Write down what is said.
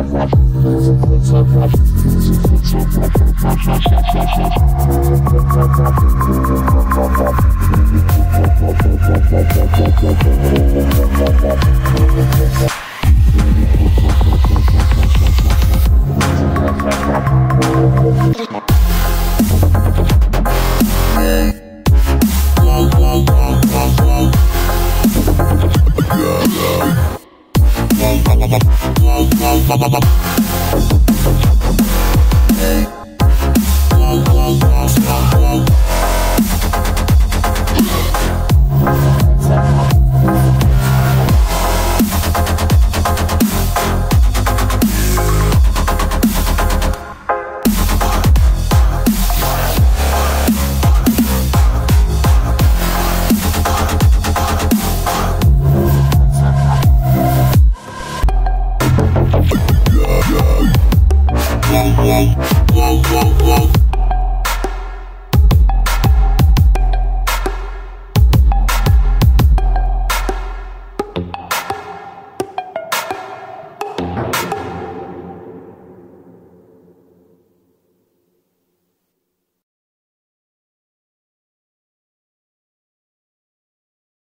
Thank you. Whoa,